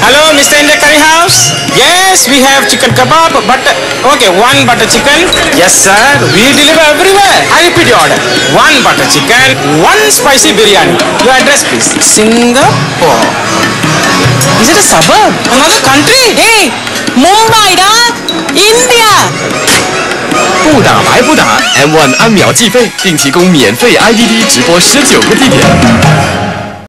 Hello, Mr. India Curry House. Yes, we have chicken kebab, but okay, one butter chicken. Yes, sir. We deliver everywhere. I repeat your order. One butter chicken, one spicy biryani. Your address, please. Singapore. Is it a suburb? Another country? Hey, Mumbai, da. India. 不打白不打，M1 按秒计费，并提供免费 IDD 直播十九个地点。